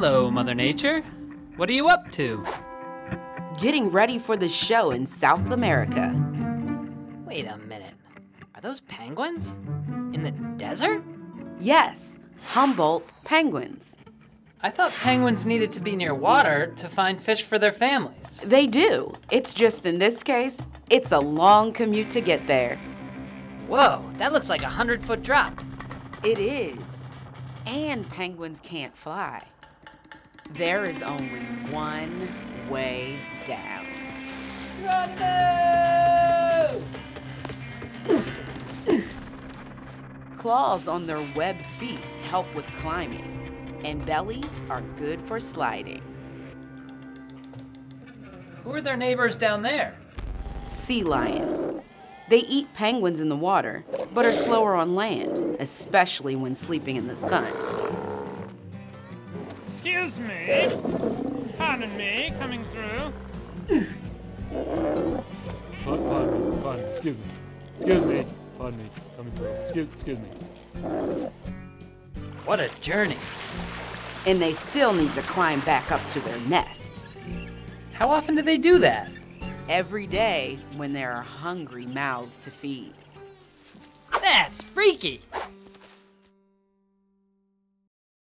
Hello, Mother Nature. What are you up to? Getting ready for the show in South America. Wait a minute. Are those penguins? In the desert? Yes, Humboldt penguins. I thought penguins needed to be near water to find fish for their families. They do. It's just in this case, it's a long commute to get there. Whoa, that looks like a hundred foot drop. It is. And penguins can't fly. There is only one way down. Claws on their webbed feet help with climbing, and bellies are good for sliding. Who are their neighbors down there? Sea lions. They eat penguins in the water, but are slower on land, especially when sleeping in the sun. Excuse me. Pardon me, coming through. Pardon, pardon me, pardon excuse me. Excuse me, pardon me, coming through. Excuse, excuse me. What a journey. And they still need to climb back up to their nests. How often do they do that? Every day when there are hungry mouths to feed. That's freaky.